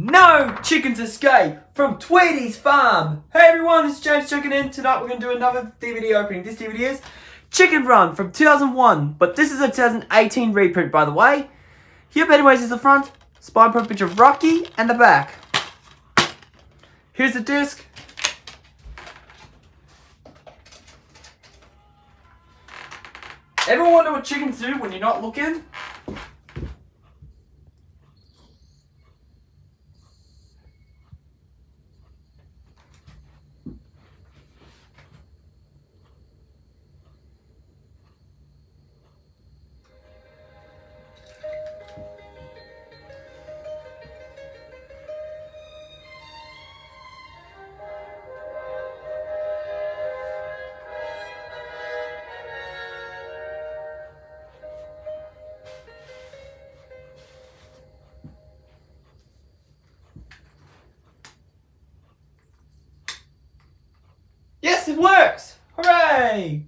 No chickens escape from Tweedy's farm. Hey everyone, it's James checking in. Tonight we're going to do another DVD opening. This DVD is Chicken Run from 2001, but this is a 2018 reprint by the way. Here anyways is the front, spine print picture of Rocky, and the back. Here's the disc. Everyone wonder what chickens do when you're not looking? Works! Hooray!